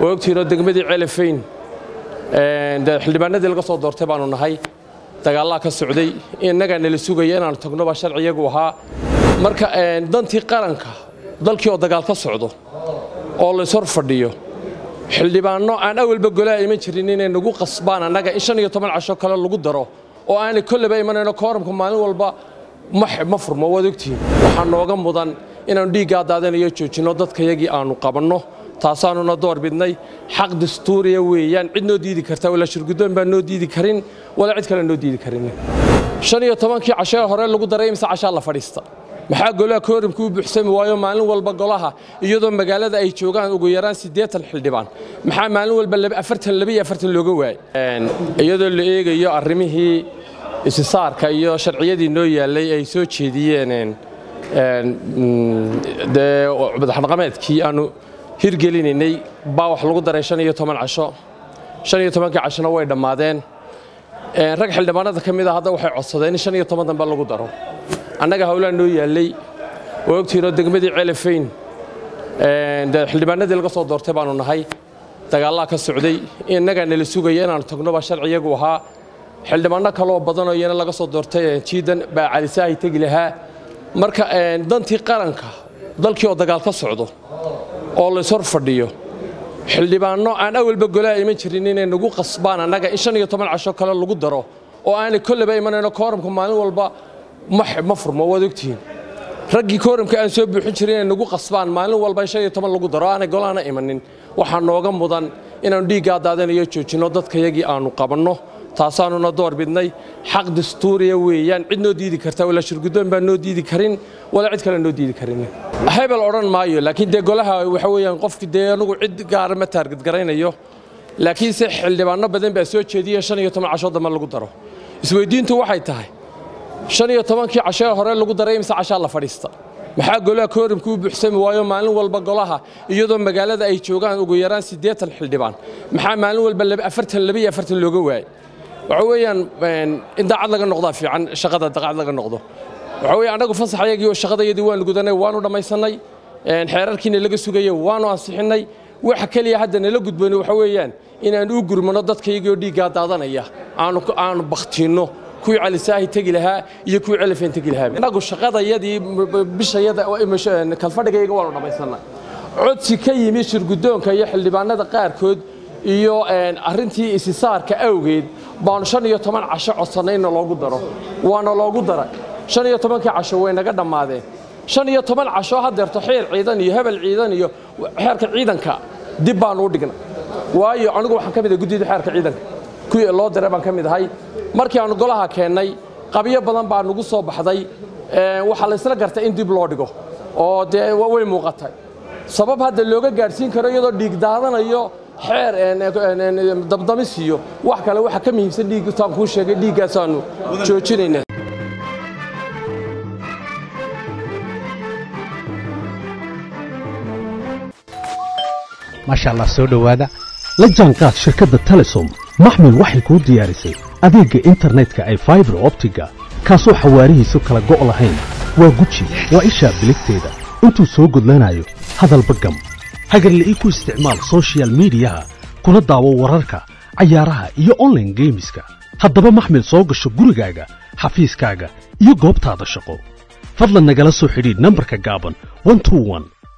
waa ogtiinoo degmadii celefeyn xildhibaanadii laga soo doortay baanu nahay. Dagaallaa ka socday innagaa nala sugaya inaanu tagno sharciyagu ahaa. Marka dantii qaranka dalkii oo dagaal ka socdo oo layshor fadhiyo xildhibaanno aan awalba golaa iman jirin inay nagu qasbaan annaga in shan iyo toban casho kale lagu daro oo aanay kolleba imanayno kooramka maalin walba ma furmo waad ogtihiin waxaa nooga mudan inaannu dhiiggaa daadanayo joojinno dadkayagii aannu qabanno taasaanuna door bidnay. Xaq dastuuriya weeyaan. Cid noo diidi karta walaa shirguddoon baan noo diidi karin. Walaa cid kale noo diidi karin. Shan iyo tobankii cashee hore lagu daray imise cashaa la fadhiista. Maxaa golaha kooramka u buuxsami waayo maalin walba golaha iyadoo magaalada ay joogaan ugu yaraan siddeetan xildhibaan. Maxaa maalin walba afartan laba iyo afartan looga waayay? Iyadoo la eegayo arrimihii isisaarka iyo sharciyadii noo yaallay ay soo jeediyeen dee madaxdhaqameedkii aanu hirgelinaynay baa wax lagu daray shan iyo toban casho. Shan iyo tobankii cashona way dhammaadeen. Rag xildhibaanada ka mid a hadda waxay codsadeen in shan iyo toban dambe lagu daro. Annaga howlaa noo yaallay waa ogtiinoo degmadii celefeyn xildhibaanadii laga soo doortay baanu nahay. Dagaallaa ka socday innagaa nala sugaya inaanu tagno baa sharciyagu ahaa. Xildhibaanno kaloo badanoo iyana laga soo doortay jiidan baa calisaahay tegi lahaa. Marka dantii qaranka dalkii oo dagaal ka socdo oo layshor fadhiyo. Xildhibaanno aan awalba golaa iman jirin inay nagu qasbaan annaga in shan iyo toban casho kale lagu daro oo aanay kolleba imanayno kooramka maalin walba ma furmo waad ogtihiin. Raggii kooramka aan soo buuxin jirin inay nagu qasbaan maalin walba in shan iyo toban lagu daro aanay golaana imanin. Waxaa nooga mudan inaannu dhiiggaa daadanayo joojinno dadkayagii aannu qabanno taasaanuna door bidnay. Xaq dastuuriya weeyaan cid noo diidi karta walaa shirguddoon baan noo diidi karin walaa cid kale noo diidi karin. Hebel odhan maayo laakiin dee golaha waxa weeyaan qofki dee anugu cid gaara ma taargad garaynayo. Laakiinse xildhibaanno badan baa soo jeediya shan iyo toban casho dambe lagu daro. Isweydiintu waxay tahay shan iyo tobankii cashee hore lagu daray imise cashaa la fadhiista. Maxaa golaha kooramka u buuxsami waayo maalin walba golaha iyadoo magaalada ay joogaan ugu yaraan siddeetan xildhibaan. Maxaa maalin walba afartan laba iyo afartan looga waayay waxa weeyaan in daacad laga noqdaa fiican shaqada daacad laga noqdo. Waxa weeye annagu fasaxayagii oo shaqadayadii waanu gudanay waanu dhammaysannay xeerarkiina laga sugayay waanu ansixinnay waxa keliya hadda nala gudbooni waxa weeyaan inaan u gurmano dadkaygii oo dhiiggaa daadanaya. Aanu aanu bakhtiinno kuwii calisaahi tegi lahaa iyo kuwii celefeen tegi lahaa. Annagu shaqadayadii bishayada kalfadhigayga waanu dhammaysannay codsi ka yimi shirguddoonka iyo xildhibaanada qaarkood iyo arrintii isisaarka awgeed baanu shan iyo toban casho codsannay inna loogu daro. Waana loogu daray. Shan iyo tobankii casho way naga dhammaadeen. Shan iyo toban casho haddeerto xeer ciidan iyo hebel ciidan iyo xeerka ciidanka. Dib baanu u dhignay. Waayo anigu waxaan ka mid ahay guddida xeerka ciidanka. Kuwii loo diray baan ka mid ahay. Markii aanu golaha keennay qabyo badan baa nagu soo baxday. Waxaa la isla gartay in dib loo dhigo. Oo dee way muuqatay. Sabab hadda looga gaadhsiin karo iyadoo dhiig daadanayo xeer dabdamis iyo wax kale waxa ka muhiimsan dhiigtaan kuu sheegay dhiiggaasaannu joojinayna. Maasha allah soo dhowaada. La jaanqaad shirkadda telesom. Maxmil waxay kuu diyaarisay adeegga internetka ay faibar optiga kaasoo xawaarihiisu kala go' lahayn. Waa guji waa ishaa biligteeda. Intuu soo gudlanayo hadalba gam hagarle ii ku isticmaal soshiyal miidiyaha kuna daawo wararka cayaaraha iyo onlaine geemiska haddaba maxmil soo gasho gurigaaga xafiiskaaga iyo goobtaada shaqo. Fadlan nagala soo xidhiidh nambarka gaaban